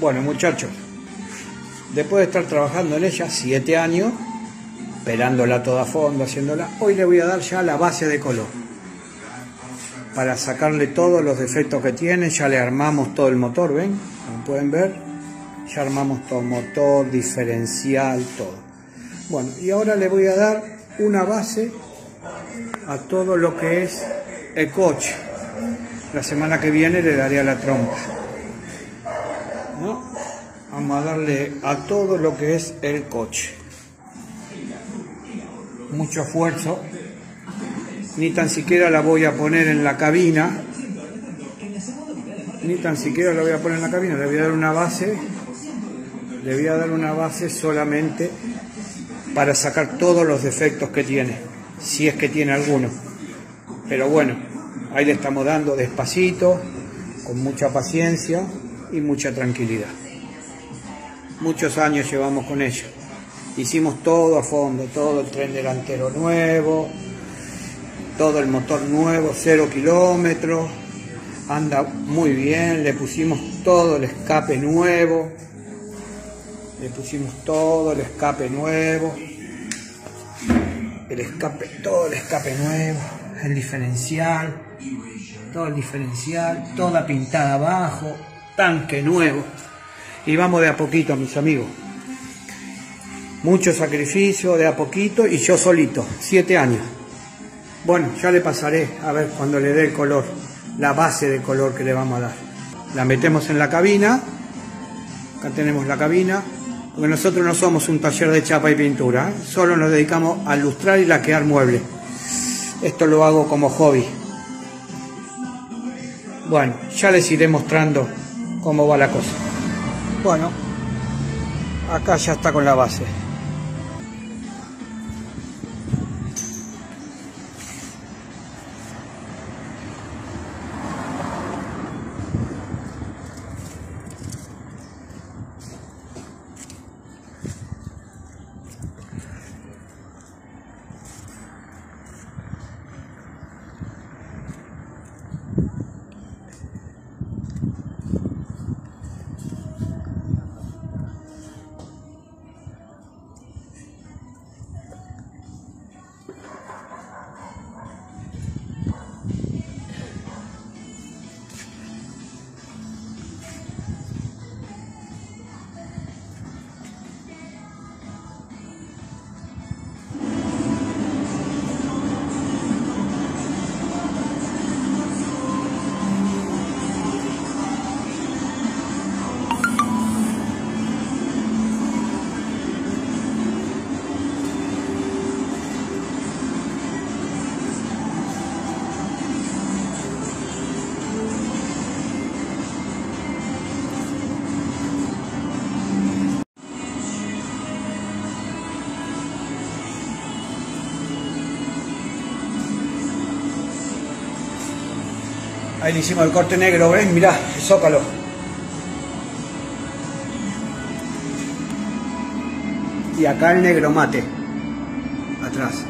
Bueno, muchachos, después de estar trabajando en ella siete años, pelándola toda a fondo, haciéndola, hoy le voy a dar ya la base de color. Para sacarle todos los defectos que tiene, ya le armamos todo el motor, ¿ven? Como pueden ver, ya armamos todo el motor, diferencial, todo. Bueno, y ahora le voy a dar una base a todo lo que es el coche. La semana que viene le daré a la trompa. Vamos a darle a todo lo que es el coche. Mucho esfuerzo. Ni tan siquiera la voy a poner en la cabina. Ni tan siquiera la voy a poner en la cabina. Le voy a dar una base. Le voy a dar una base solamente para sacar todos los defectos que tiene. Si es que tiene alguno. Pero bueno, ahí le estamos dando despacito, con mucha paciencia y mucha tranquilidad. Muchos años llevamos con ello. Hicimos todo a fondo, todo el tren delantero nuevo, todo el motor nuevo, cero kilómetros, anda muy bien, le pusimos todo el escape nuevo, le pusimos todo el escape nuevo, el escape, todo el escape nuevo, el diferencial, todo el diferencial, toda pintada abajo, tanque nuevo. Y vamos de a poquito, mis amigos. Mucho sacrificio, de a poquito, y yo solito, siete años. Bueno, ya le pasaré a ver cuando le dé el color, la base de color que le vamos a dar. La metemos en la cabina, acá tenemos la cabina, porque nosotros no somos un taller de chapa y pintura, ¿eh? solo nos dedicamos a lustrar y laquear muebles. Esto lo hago como hobby. Bueno, ya les iré mostrando cómo va la cosa. Bueno, acá ya está con la base. Ahí le hicimos el corte negro, ¿ven? Mirá, el zócalo. Y acá el negro mate. Atrás.